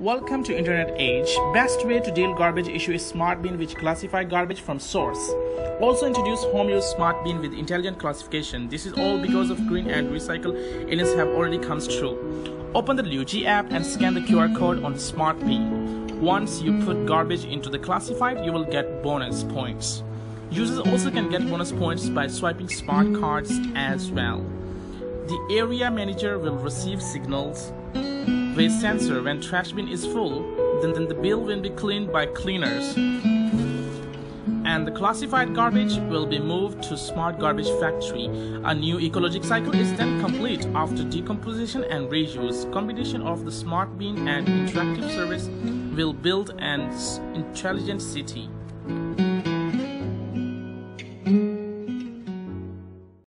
Welcome to internet age. Best way to deal garbage issue is smart bin which classify garbage from source. Also introduce home use smart bin with intelligent classification. This is all because of green and recycle Alliance have already comes true. Open the Luigi app and scan the QR code on the smart bin. Once you put garbage into the classified, you will get bonus points. Users also can get bonus points by swiping smart cards as well. The area manager will receive signals with sensor when trash bin is full, then, then the bill will be cleaned by cleaners. And the classified garbage will be moved to smart garbage factory. A new ecologic cycle is then complete after decomposition and reuse. Combination of the smart bin and interactive service will build an intelligent city.